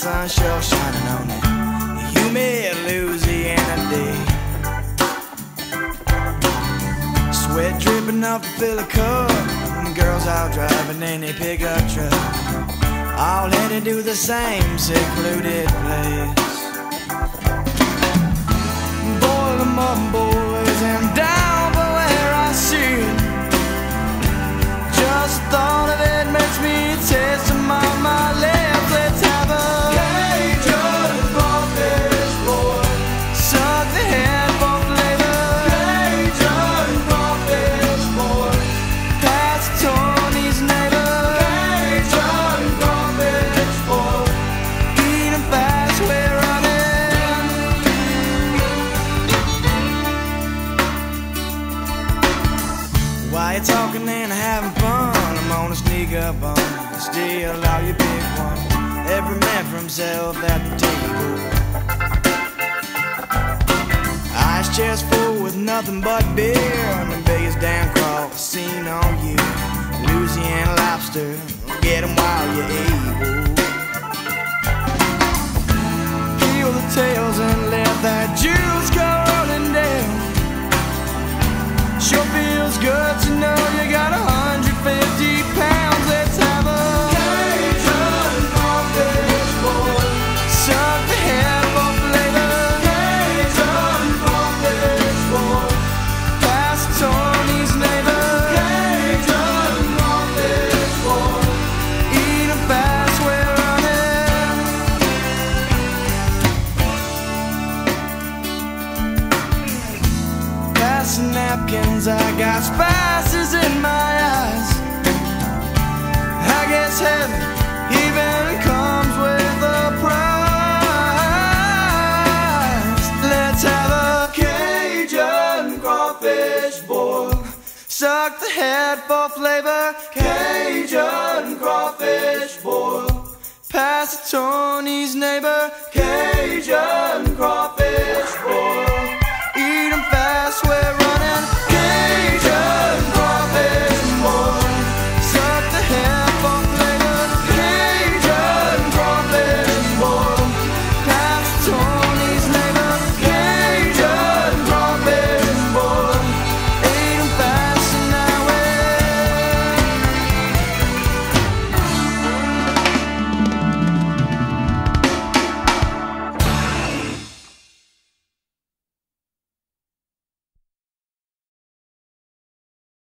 sun sure shining on it. Humid Louisiana day. Sweat dripping off the fill a cup. Girls out driving in a pickup truck. All headed to the same secluded place. Why you talking and having fun? I'm gonna sneak up on you, steal all your big ones. Every man for himself at the table. Ice chest full with nothing but beer, and the biggest damn crawl seen on you. Louisiana lobster, get 'em while you're able. Peel the tails and let that juice go rolling down. Sure feels good I got spices in my eyes. I guess heaven even comes with a prize. Let's have a Cajun crawfish boil. Suck the head for flavor. Cajun crawfish boil. Pass it Tony's neighbor.